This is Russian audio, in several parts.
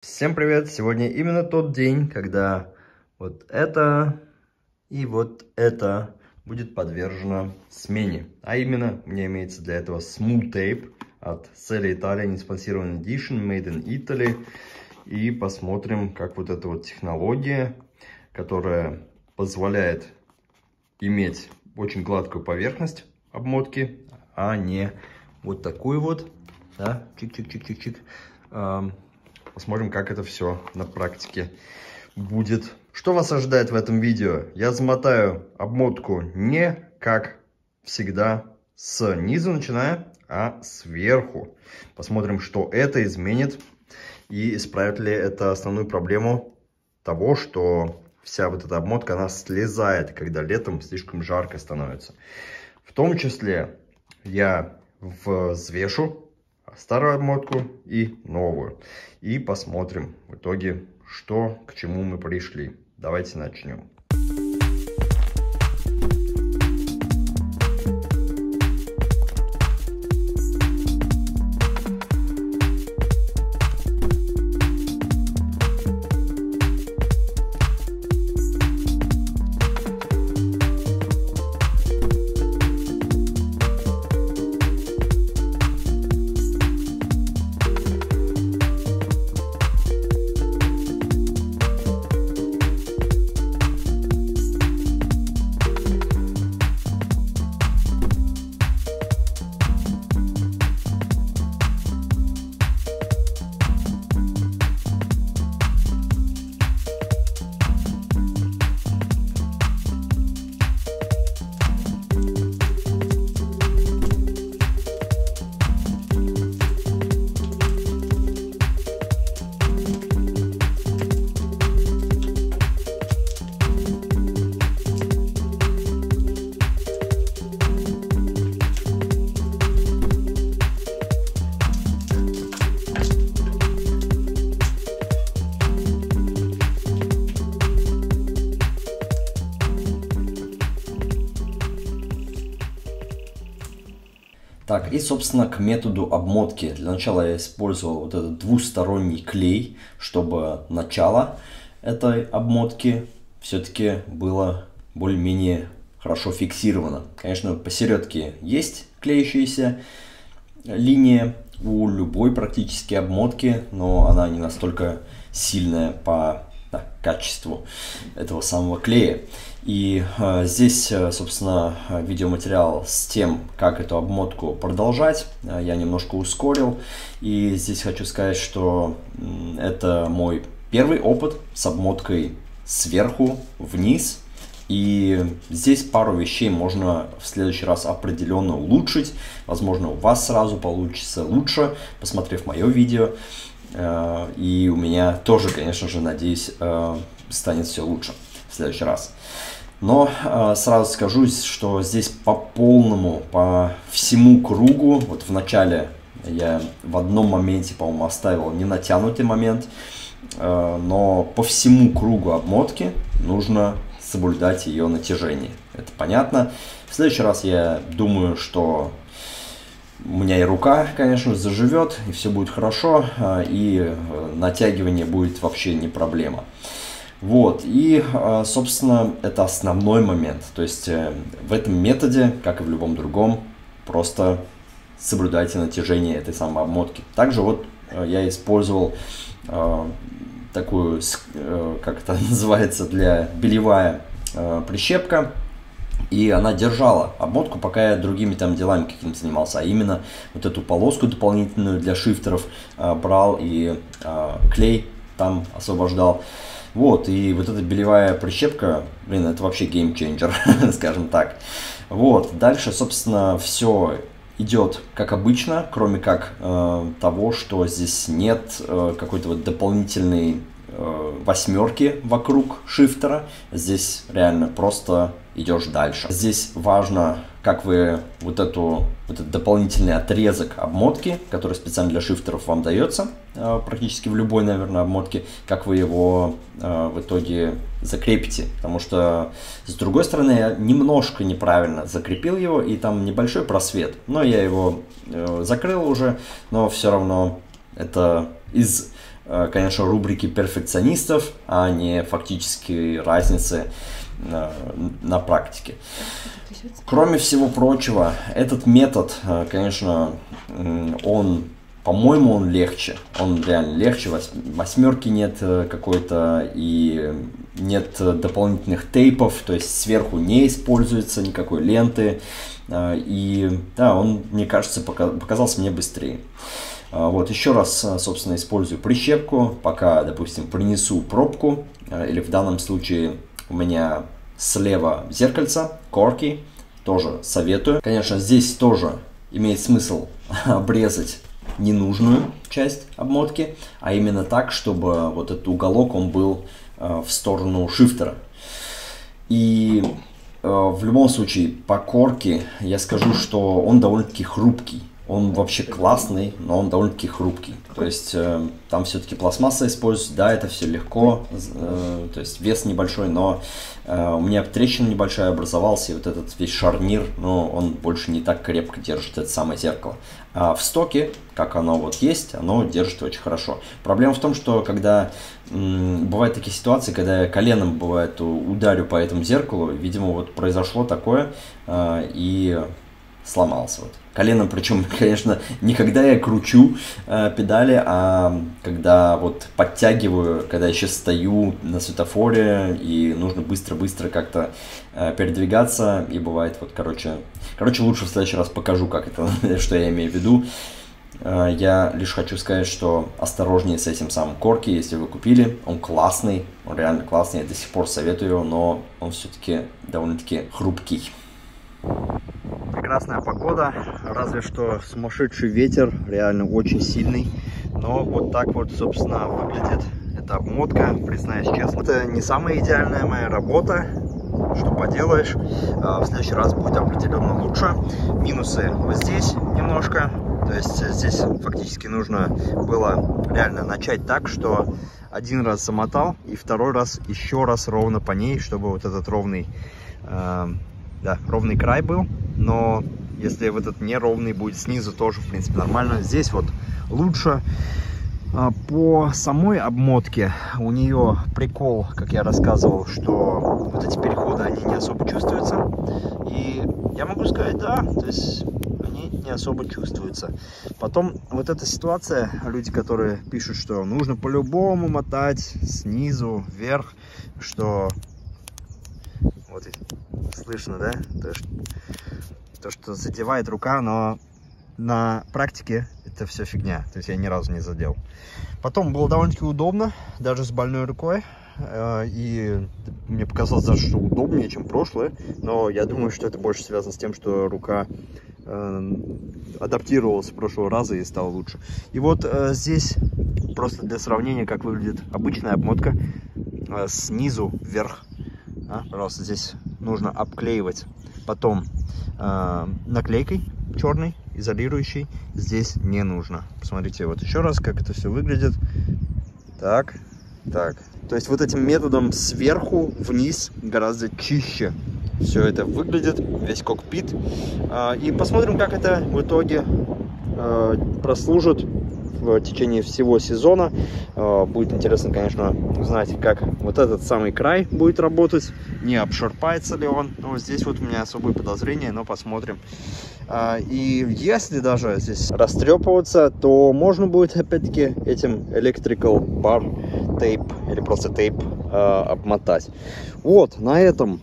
Всем привет! Сегодня именно тот день, когда вот это и вот это будет подвержено смене. А именно, мне имеется для этого Smooth Tape от Sally Italia, неспонсированный Edition, Made in Italy. И посмотрим, как вот эта вот технология, которая позволяет иметь очень гладкую поверхность обмотки, а не вот такую вот, да, чик-чик-чик-чик-чик, Посмотрим, как это все на практике будет. Что вас ожидает в этом видео? Я замотаю обмотку не как всегда с низу начиная, а сверху. Посмотрим, что это изменит и исправит ли это основную проблему того, что вся вот эта обмотка, она слезает, когда летом слишком жарко становится. В том числе я взвешу старую обмотку и новую. И посмотрим в итоге, что к чему мы пришли. Давайте начнем. Так, и, собственно, к методу обмотки. Для начала я использовал вот этот двусторонний клей, чтобы начало этой обмотки все-таки было более-менее хорошо фиксировано. Конечно, посередке есть клеящаяся линия у любой практически обмотки, но она не настолько сильная по да, качеству этого самого клея. И э, здесь, э, собственно, видеоматериал с тем, как эту обмотку продолжать, э, я немножко ускорил. И здесь хочу сказать, что э, это мой первый опыт с обмоткой сверху вниз. И здесь пару вещей можно в следующий раз определенно улучшить. Возможно, у вас сразу получится лучше, посмотрев мое видео. Э, и у меня тоже, конечно же, надеюсь, э, станет все лучше в следующий раз. Но э, сразу скажу, что здесь по полному, по всему кругу, вот в начале я в одном моменте, по-моему, оставил не натянутый момент, но по всему кругу обмотки нужно соблюдать ее натяжение. Это понятно. В следующий раз я думаю, что у меня и рука, конечно, заживет, и все будет хорошо, а, и э, натягивание будет вообще не проблема. Вот, и, а, собственно, это основной момент. То есть э, в этом методе, как и в любом другом, просто соблюдайте натяжение этой самой обмотки. Также вот э, я использовал такую, как это называется, для белевая прищепка и она держала обмотку, пока я другими там делами какими-то занимался, а именно вот эту полоску дополнительную для шифтеров э, брал и э, клей там освобождал. Вот, и вот эта белевая прищепка, блин, это вообще геймченджер, скажем так. Вот, дальше, собственно, все идет как обычно, кроме как э, того, что здесь нет э, какой-то вот дополнительной восьмерки вокруг шифтера. Здесь реально просто идешь дальше. Здесь важно, как вы вот, эту, вот этот дополнительный отрезок обмотки, который специально для шифтеров вам дается, э, практически в любой, наверное, обмотке, как вы его э, в итоге закрепите. Потому что, с другой стороны, я немножко неправильно закрепил его, и там небольшой просвет. Но я его э, закрыл уже, но все равно это из э, конечно, рубрики перфекционистов, а не фактически разницы э, на практике. Кроме всего прочего, этот метод, э, конечно, он по-моему, он легче. Он реально легче. Восьмерки нет э, какой-то и нет дополнительных тейпов, то есть сверху не используется никакой ленты. Э, и да, он, мне кажется, показался мне быстрее. Э, вот, еще раз, собственно, использую прищепку, пока, допустим, принесу пробку, или в данном случае у меня слева зеркальце, корки, тоже советую. Конечно, здесь тоже имеет смысл обрезать ненужную часть обмотки, а именно так, чтобы вот этот уголок он был в сторону шифтера. И в любом случае по корке я скажу, что он довольно-таки хрупкий. Он вообще классный, но он довольно-таки хрупкий. То есть э, там все-таки пластмасса используется, да, это все легко, э, то есть вес небольшой, но э, у меня трещина небольшая образовался, и вот этот весь шарнир, ну, он больше не так крепко держит это самое зеркало. А в стоке, как оно вот есть, оно держит очень хорошо. Проблема в том, что когда м, бывают такие ситуации, когда я коленом бывает ударю по этому зеркалу, видимо, вот произошло такое, э, и сломался. Вот. Коленом, причем, конечно, не когда я кручу э, педали, а когда вот подтягиваю, когда я сейчас стою на светофоре и нужно быстро-быстро как-то э, передвигаться. И бывает вот, короче, короче, лучше в следующий раз покажу, как это, что я имею в виду. Э, я лишь хочу сказать, что осторожнее с этим самым корки, если вы купили. Он классный, он реально классный, я до сих пор советую его, но он все-таки довольно-таки хрупкий прекрасная погода, разве что сумасшедший ветер, реально очень сильный. Но вот так вот, собственно, выглядит эта обмотка, признаюсь честно. Это не самая идеальная моя работа, что поделаешь. А, в следующий раз будет определенно лучше. Минусы вот здесь немножко. То есть здесь фактически нужно было реально начать так, что один раз замотал и второй раз еще раз ровно по ней, чтобы вот этот ровный, э, да, ровный край был но если вот этот неровный будет снизу, тоже, в принципе, нормально. Здесь вот лучше. А, по самой обмотке у нее прикол, как я рассказывал, что вот эти переходы, они не особо чувствуются. И я могу сказать, да, то есть они не особо чувствуются. Потом вот эта ситуация, люди, которые пишут, что нужно по-любому мотать снизу вверх, что вот слышно, да, то, что то, что задевает рука, но на практике это все фигня. То есть я ни разу не задел. Потом было довольно-таки удобно, даже с больной рукой. Э, и мне показалось даже, что удобнее, чем прошлое. Но я думаю, что это больше связано с тем, что рука э, адаптировалась с прошлого раза и стала лучше. И вот э, здесь просто для сравнения, как выглядит обычная обмотка снизу вверх. А, пожалуйста, здесь нужно обклеивать. Потом э, наклейкой черной, изолирующей, здесь не нужно. Посмотрите вот еще раз, как это все выглядит. Так, так. То есть вот этим методом сверху вниз гораздо чище все это выглядит, весь кокпит. А, и посмотрим, как это в итоге а, прослужит в течение всего сезона. Э, будет интересно, конечно, узнать, как вот этот самый край будет работать, не обшарпается ли он. Ну, здесь вот у меня особые подозрения, но посмотрим. Э, и если даже здесь растрепываться, то можно будет опять-таки этим electrical bar tape или просто тейп э, обмотать. Вот, на этом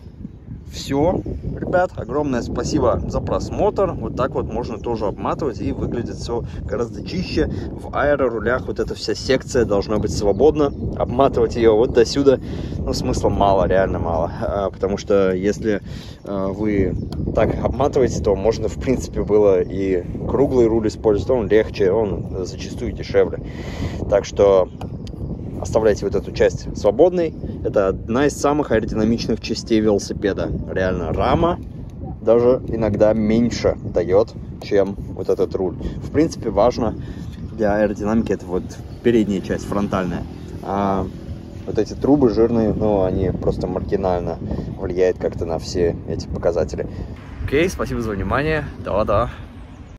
все, ребят, огромное спасибо за просмотр. Вот так вот можно тоже обматывать и выглядит все гораздо чище. В аэрорулях вот эта вся секция должна быть свободна. Обматывать ее вот до сюда, ну, смысла мало, реально мало. А, потому что если а, вы так обматываете, то можно, в принципе, было и круглый руль использовать. Он легче, он зачастую дешевле. Так что оставляйте вот эту часть свободной. Это одна из самых аэродинамичных частей велосипеда. Реально, рама даже иногда меньше дает, чем вот этот руль. В принципе, важно для аэродинамики это вот передняя часть, фронтальная. А вот эти трубы жирные, ну, они просто маргинально влияют как-то на все эти показатели. Окей, спасибо за внимание. Да-да.